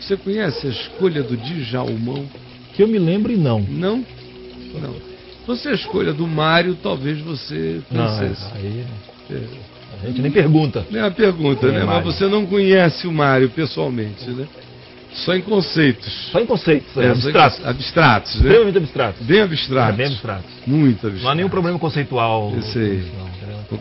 Você conhece a escolha do Djalmão? Que eu me lembre, não. Não? Não. Fosse a escolha do Mário, talvez você Não, conhecesse. aí É. a gente nem pergunta. Nem a pergunta, é né? Mas Mário? você não conhece o Mário pessoalmente, né? Só em conceitos. Só em conceitos, É, é, abstratos. Abstratos, né? Extremamente abstratos. Bem É, abstratos. bem abstratos. Muito abstratos. Não há nenhum problema conceitual. Eu sei. Não,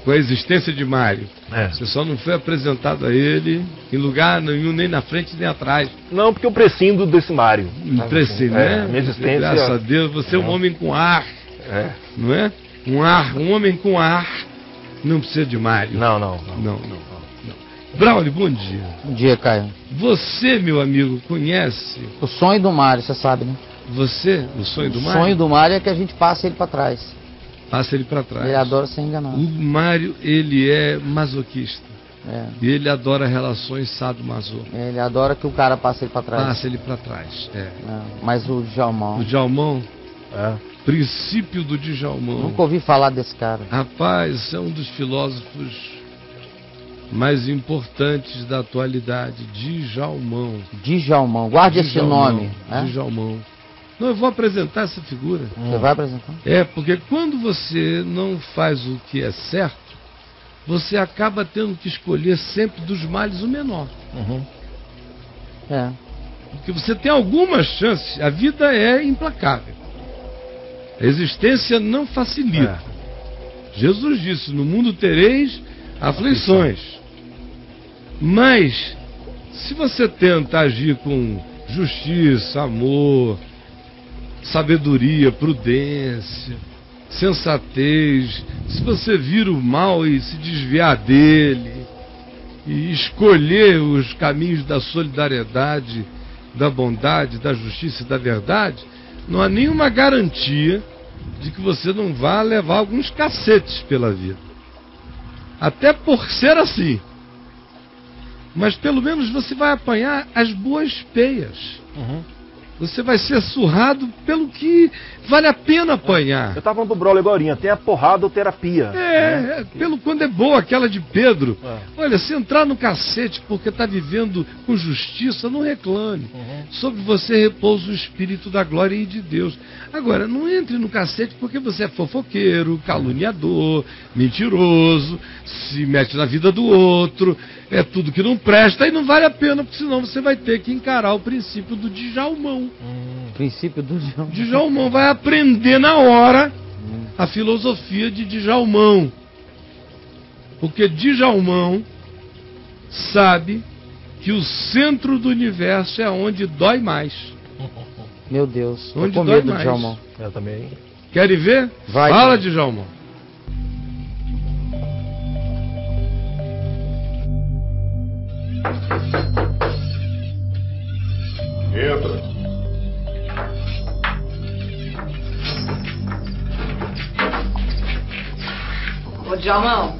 Com a existência de Mário. É. Você só não foi apresentado a ele em lugar nenhum, nem na frente nem atrás. Não, porque eu prescindo desse Mário. Impressionante, É, né? minha existência- Graças a Deus, você é um Não. homem com ar, É. não é? Um ar, um homem com ar não precisa de Mário. Não, não, não. Não, não, não. Braulio, bom dia. Bom dia, Caio. Você, meu amigo, conhece O sonho do Mário, você sabe, né? você, o sonho do o Mário? sonho do Mário é que a gente passe ele pra trás. Passa ele para trás. Ele adora ser O enganado. Mário, ele é masoquista. É. E ele adora relações sadomaso. Ele adora que o cara passe ele pra trás. Passa ele para trás. É. É, Mas o Djalmão, O Djalmão, É. princípio do Djalmão. nunca ouvi falar desse cara. Rapaz, é um dos filósofos mais importantes da atualidade, Djalmão. Djalmão, guarde esse Djalmão, nome. né? Djalmão. Não, eu vou apresentar essa figura. Você vai apresentar? É, porque quando você não faz o que é certo, você acaba tendo que escolher sempre dos males o menor. Uhum. É. Porque você tem alguma chance, a vida é implacável. A existência não facilita. Jesus disse: No mundo tereis aflições. Mas, se você tenta agir com justiça, amor, sabedoria, prudência, sensatez, se você vira o mal e se desviar dele, e escolher os caminhos da solidariedade, da bondade, da justiça e da verdade, não há nenhuma garantia de que você não vá levar alguns cacetes pela vida. Até por ser assim. Mas pelo menos você vai apanhar as boas peias. Uhum. Você vai ser surrado pelo que vale a pena apanhar. Eu tava falando pro Broly agora, tem a porrada ou terapia. É, é, pelo quando é boa aquela de Pedro. É. Olha, se entrar no cacete porque está vivendo com justiça, não reclame. Uhum. Sobre você repousa o Espírito da glória e de Deus. Agora, não entre no cacete porque você é fofoqueiro, caluniador, mentiroso, se mete na vida do outro, é tudo que não presta e não vale a pena, porque senão você vai ter que encarar o princípio do Djalmão. Hum. Princípio do Djalmão. Djalmão vai aprender na hora a filosofia de Djalmão. Porque Djalmão sabe que o centro do universo é onde dói mais. Meu Deus, Onde com dói mais? Djalmão. Eu também. Querem ver? Vai, Fala. Djalmão. Djalmão,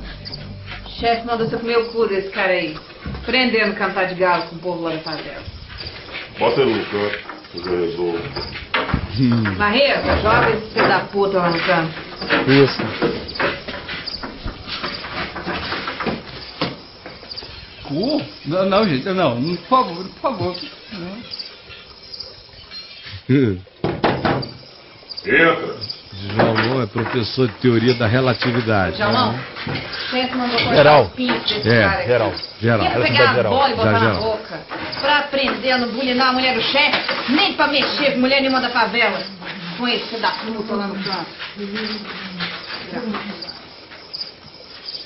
o chefe mandou você comer o cu desse cara aí. Prendendo cantar de galo com o povo lá da favela. Bota ele no canto, eu já resolvo. Marreta, joga esse filho da puta lá no canto. Isso. Cu? Não, não, gente, não, não, por favor, por favor. Não. Entra. Djalmão é professor de teoria da relatividade. Djalmão, o chefe mandou Geral. desse É, cara geral. Geral. Relatividade pegar a geral. bola e botar Já, na geral. boca. Pra aprender a não bulinar a mulher do chefe, nem pra mexer com mulher nenhuma da favela. Com esse da puta lá no canto.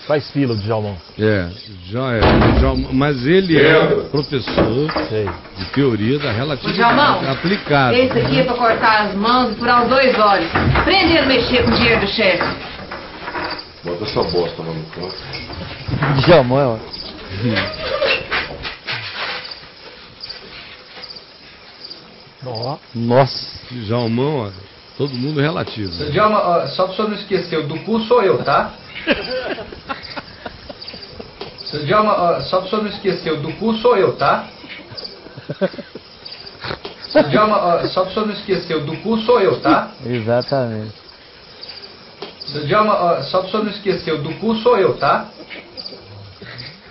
Faz fila o Djalmão. É, já é, Djalmão- mas ele é professor Sei. de teoria da relatividade aplicada. esse aqui é pra cortar as mãos e furar os dois olhos. Aprender a mexer com o dinheiro do chefe. Bota essa bosta lá no canto. Djalmão é ótimo. Ó. Nossa. Djalmão, ó, todo mundo relativo. Djalma, ó, só pra senhor não esquecer, o do cu sou eu, tá? Seu Djalma, só pra senhor não esquecer, o do cu sou eu, tá? Seu Djalma, só pra senhor não esquecer, o do cu sou eu, tá? Exatamente. Seu Djalma, só pra senhor não esquecer, o do cu sou eu, tá?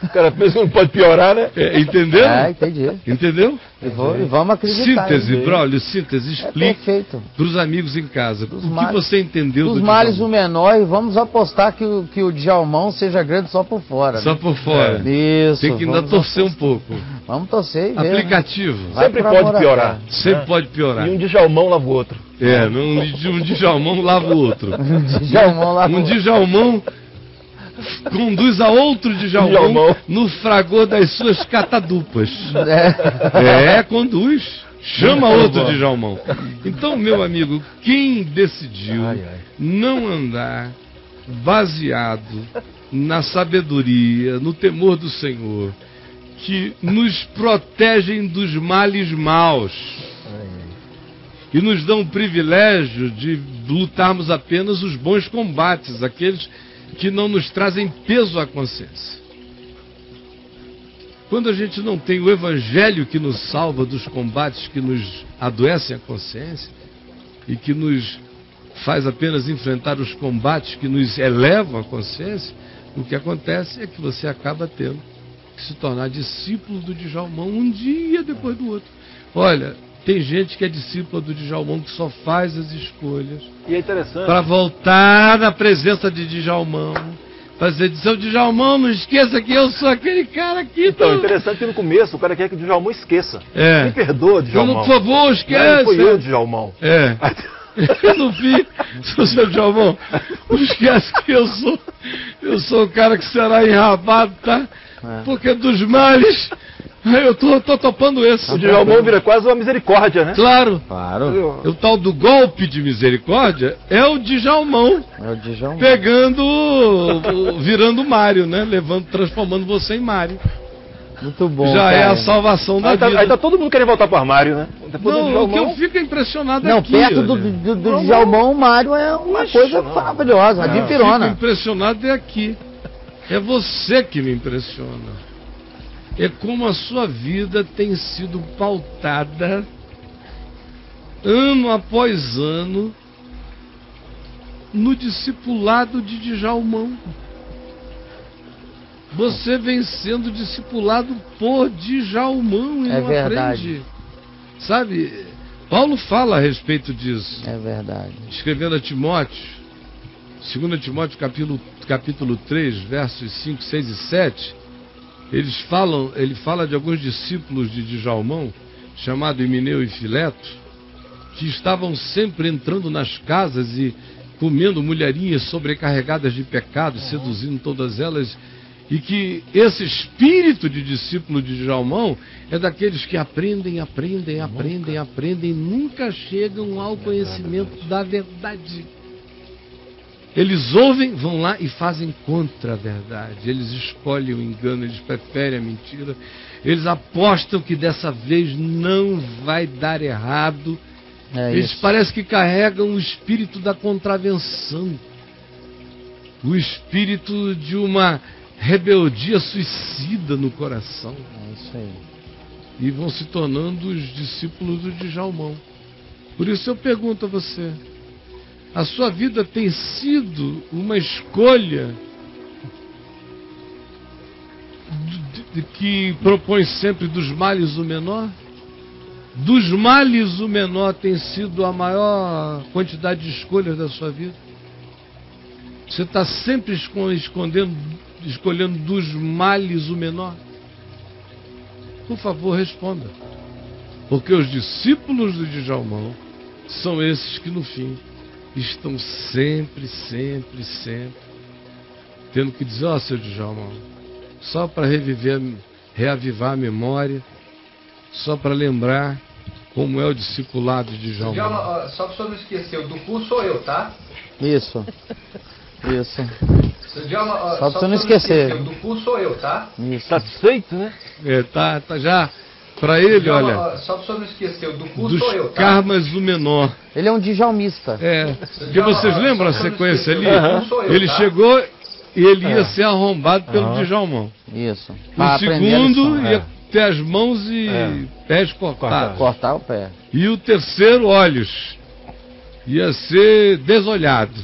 O cara pensa que não pode piorar, né? É, entendeu? É, entendi. Entendeu? E, vou- e vamos acreditar. Síntese? Braulio, síntese, É explique perfeito. para os amigos em casa. O que males- você entendeu Dos do males o Djalma? menor e vamos apostar que o, que o Djalmão seja grande só por fora. Só né? por fora. Isso. Tem que ainda torcer um apostar. pouco. Vamos torcer e ver. né? Aplicativo. Vai Sempre pode piorar. Sempre pode piorar. E um Djalmão lava o outro. É, não- um Djalmão lava o outro. Djalmão lá Um no- Djalmão conduz a outro Djalmão Djalmão. no fragor das suas catadupas. É. É, conduz. Chama outro Djalmão. Então, meu amigo, quem decidiu não andar baseado na sabedoria, no temor do Senhor, que nos protegem dos males maus e nos dão o privilégio de lutarmos apenas os bons combates, aqueles que não nos trazem peso à consciência. Quando a gente não tem o evangelho que nos salva dos combates que nos adoecem a consciência e que nos faz apenas enfrentar os combates que nos elevam a consciência, o que acontece é que você acaba tendo que se tornar discípulo do Djalmão um dia depois do outro. Olha, tem gente que é discípula do Djalmão que só faz as escolhas E é interessante. para voltar na presença de Djalmão. Fazer dizer, seu Djalmão, não esqueça que eu sou aquele cara aqui. Então, tô-" interessante que no começo o cara quer que o Djalmão esqueça. É. Me perdoa, Então, Djalmão. por favor, Não, esquece. foi eu, Djalmão. É. no fim, seu Djalmão, não esquece que eu sou, eu sou o cara que será enrabado, tá? É. Porque dos males, eu tô, tô topando esse. O Djalmão vira quase uma misericórdia, né? Claro, Claro. o tal do golpe de misericórdia é o Djalmão É o Djalmão. pegando, o- o- virando Mário, né? Levando, transformando você em Mário. Muito bom. Já é cara. a salvação da Aí tá, vida. aí tá todo mundo querendo voltar pro armário, né? Depois do Não, o que eu Djalmão. fico impressionado Não, aqui. perto do, olha. do, do Djalmão, o Mário é uma Ixi, coisa não. maravilhosa, uma Fico dipirona. impressionado é aqui. É você que me impressiona. É como a sua vida tem sido pautada ano após ano no discipulado de Djalmão. Você vem sendo discipulado por Djalmão e É não verdade. aprende. Sabe, Paulo fala a respeito disso É verdade. escrevendo a Timóteo, 2 Timóteo capítulo, capítulo 3, versos 5, 6 e 7, eles falam, ele fala de alguns discípulos de Djalmão, chamado Emineu e Fileto, que estavam sempre entrando nas casas e comendo mulherinhas sobrecarregadas de pecados, seduzindo todas elas, e que esse espírito de discípulo de Djalmão é daqueles que aprendem, aprendem, aprendem, aprendem, nunca chegam ao conhecimento da verdade. Eles ouvem, vão lá e fazem contra a verdade. Eles escolhem o engano, eles preferem a mentira. Eles apostam que dessa vez não vai dar errado. É Eles isso. parecem que carregam o espírito da contravenção, o espírito de uma rebeldia suicida no coração É isso aí. e vão se tornando os discípulos do Djalmão. Por isso eu pergunto a você: a sua vida tem sido uma escolha de, de- de que propõe sempre dos males o menor? Dos males o menor tem sido a maior quantidade de escolhas da sua vida? Você está sempre esco- escondendo, escolhendo dos males o menor? Por favor, responda. Porque os discípulos do Djalmão são esses que no fim estão sempre, sempre, sempre tendo que dizer, ó seu Djalmão, só para reviver, reavivar a memória, só para lembrar como é o discipulado de Djalma, Djalmão. ó, só pra você não esquecer, o do cu sou eu, tá? Isso. Isso. Djalma, Só pra você não não esquecer. o do cu sou eu, tá? Isso. Satisfeito, né? É, tá, tá já para ele, Djalma, olha, só pra você não esquecer, o do cu dos sou eu, tá? karmas o menor. Ele é um djalmista. É, porque vocês lembram a sequência ali? Sou eu, Ele tá? chegou e ele ia É. ser arrombado pelo Aham. Djalmão. Isso. O Pra a segundo ia É. ter as mãos e É. pés cortados. Cortar o pé. E o terceiro, olhos. Ia ser desolhado.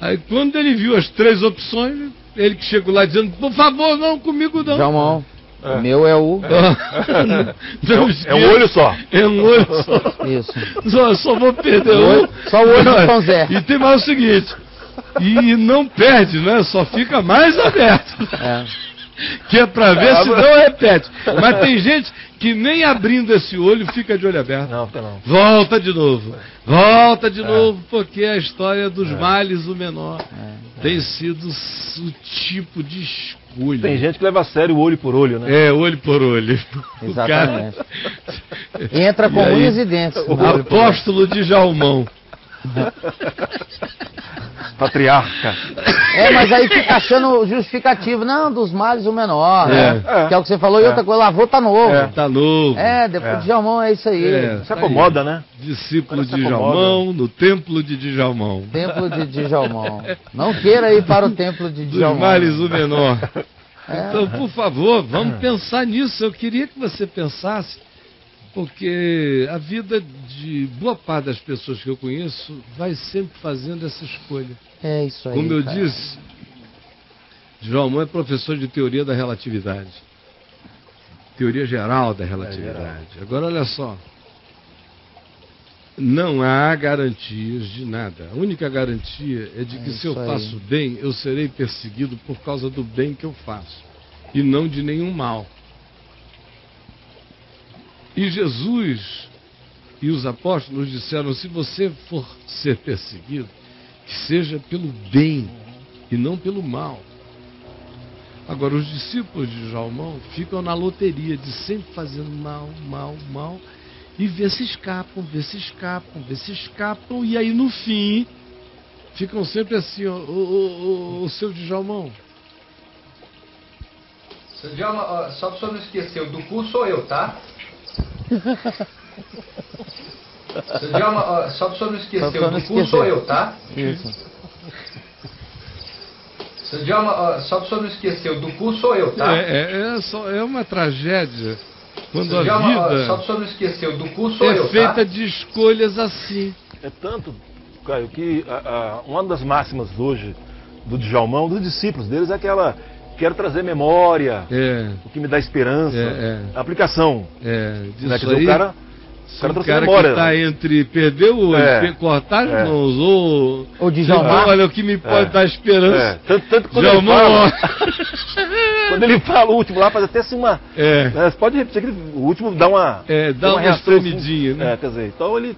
Aí quando ele viu as três opções, Ele que chegou lá dizendo, por favor, não comigo não. Djalmão. É. O meu é o. Não É um esqueça. olho só. É um olho só. Isso. Só, só vou perder O um. olho- só o olho do São Zé. E tem mais o seguinte. E não perde, né? Só fica mais aberto. É. Que é pra ver se não repete. Mas tem gente que nem abrindo esse olho fica de olho aberto. Não, fica não. Volta de novo. Volta de novo, porque a história dos males, o menor, tem sido o tipo de escolha. Tem gente que leva a sério o olho por olho, né? É, olho por olho. Exatamente. cara- Entra com E aí? unhas e dentes. Apóstolo de Jalmão. Patriarca. É, mas aí fica achando justificativo. Não, dos males o menor. É. né? Que é o que você falou. E outra coisa, lavou tá novo. É. Tá novo. É, depois É. de Djalmão é isso aí. É. Se acomoda, né? Discípulo de. Djalmão, no templo de Djalmão. Templo de Djalmão. Não queira ir para o templo de Dos Djalmão. males o menor. É. Então, por favor, vamos pensar nisso. Eu queria que você pensasse, porque a vida de boa parte das pessoas que eu conheço vai sempre fazendo essa escolha. É isso aí. Como eu cara. disse, Djalmão é professor de teoria da relatividade. Teoria geral da relatividade. Agora, olha só. Não há garantias de nada. A única garantia é de que É se eu aí. faço bem, eu serei perseguido por causa do bem que eu faço. E não de nenhum mal. E Jesus e os apóstolos disseram: se você for ser perseguido, que seja pelo bem e não pelo mal. Agora, os discípulos de Jalmão ficam na loteria de sempre fazendo mal, mal, mal, e ver se escapam, ver se escapam, ver se escapam, e aí no fim ficam sempre assim, o, o, o, o seu Djalmão. Djalma, só pra o senhor não esquecer, o do cu sou eu, tá? Seu Djalma, ó, só pra o senhor não esquecer, o do cu esquecer. sou eu, tá? Isso. Seu Djalma, ó, só pra o senhor não esquecer, o do cu sou eu, tá? É, é, é, só, é uma tragédia quando Seu a Djalma, ó, só pra vida o senhor não esquecer, o do cu sou é eu, feita tá? de escolhas assim. É tanto, Caio, que a- a- uma das máximas hoje do Djalmão, dos discípulos deles, é aquela. Quero trazer memória, É, o que me dá esperança. É, A aplicação. é, disso Né? Quer dizer, aí, o cara. o cara trouxe cara memória. que está entre perder o É. cortar as É. mãos, ou O dizer, Djalmar. olha o que me pode É. dar esperança. É, tanto, tanto quando ele, fala, quando ele fala o último lá, faz até assim uma. É, né, Você pode repetir o último dá uma. é, dá uma reação assim. espremidinha, né? É, quer dizer, então ele.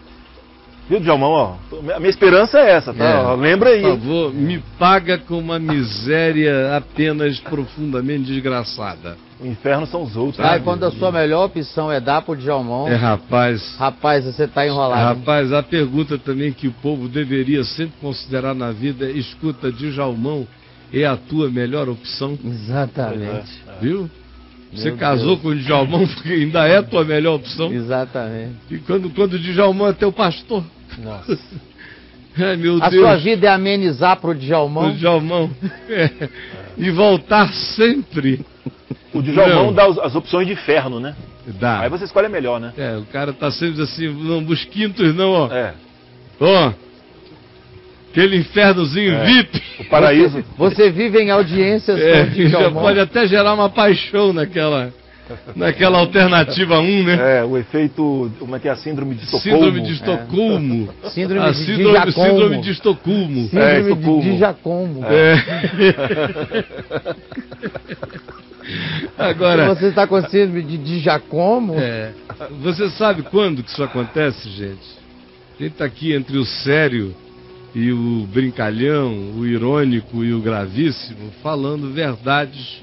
Viu, Djalmão, ó? A minha esperança é essa, tá? É. Ó, Lembra aí. Por favor, me paga com uma miséria apenas profundamente desgraçada. O inferno são os outros. Aí né? quando a sua melhor opção é dar pro Djalmão, É, rapaz. rapaz, você tá enrolado. Rapaz, a pergunta também que o povo deveria sempre considerar na vida é: escuta, Djalmão é a tua melhor opção? Exatamente. Viu? Você Meu casou Deus. com o Djalmão porque ainda é a tua melhor opção? Exatamente. E quando, quando o Djalmão é teu pastor? Nossa. Ai, meu A Deus. sua vida é amenizar pro O Djalmão. Djalmão. É. E voltar sempre. O Djalmão Não. dá as opções de inferno, né? Dá. Aí você escolhe a melhor, né? É, o cara tá sempre assim, não, dos quintos não, ó. É. Ó. Aquele infernozinho É. VIP. O paraíso. Você vive em audiências É, com o já pode até gerar uma paixão naquela, naquela alternativa 1, né? É, o efeito. Como é que é a síndrome de Estocolmo? Síndrome de Estocolmo. Síndrome A de síndrome, Giacomo. síndrome de Estocolmo. É, Síndrome Estocolmo. de Giacomo. É. Agora, Você está com síndrome de, de Giacomo? é, você sabe quando que isso acontece, gente? A gente está aqui entre o sério e o brincalhão, o irônico e o gravíssimo, falando verdades,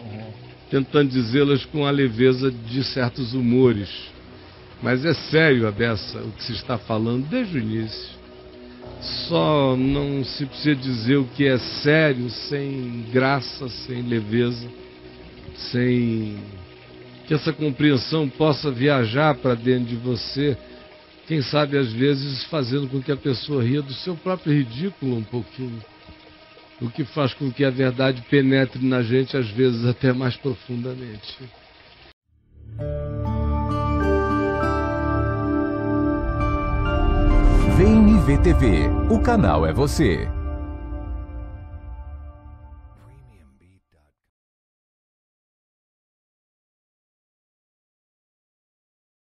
tentando dizê-las com a leveza de certos humores. Mas é sério a o que se está falando desde o início. Só não se precisa dizer o que é sério sem graça, sem leveza, sem que essa compreensão possa viajar para dentro de você, quem sabe às vezes fazendo com que a pessoa ria do seu próprio ridículo um pouquinho. O que faz com que a verdade penetre na gente, às vezes até mais profundamente. Vem me ver TV. O canal é você.